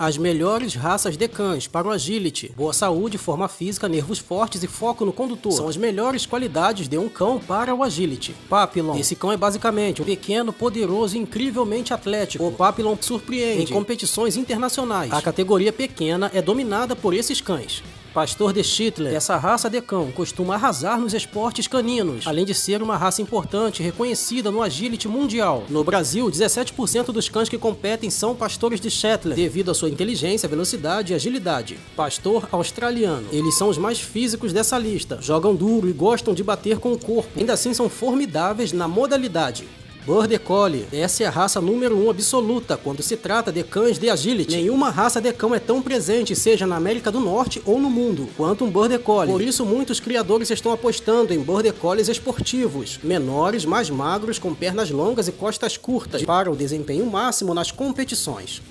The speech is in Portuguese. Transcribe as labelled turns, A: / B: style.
A: As melhores raças de cães para o agility. Boa saúde, forma física, nervos fortes e foco no condutor. São as melhores qualidades de um cão para o agility. Papillon. Esse cão é basicamente um pequeno, poderoso e incrivelmente atlético. O Papillon surpreende em competições internacionais. A categoria pequena é dominada por esses cães. Pastor de Schittler. Essa raça de cão costuma arrasar nos esportes caninos, além de ser uma raça importante reconhecida no agility mundial. No Brasil, 17% dos cães que competem são pastores de Shetland, devido à sua inteligência, velocidade e agilidade. Pastor australiano. Eles são os mais físicos dessa lista, jogam duro e gostam de bater com o corpo. Ainda assim são formidáveis na modalidade. Border Collie. Essa é a raça número 1 um absoluta quando se trata de cães de agility. Nenhuma raça de cão é tão presente, seja na América do Norte ou no mundo, quanto um Border Collie. Por isso, muitos criadores estão apostando em Border Collies esportivos, menores, mais magros, com pernas longas e costas curtas, para o desempenho máximo nas competições.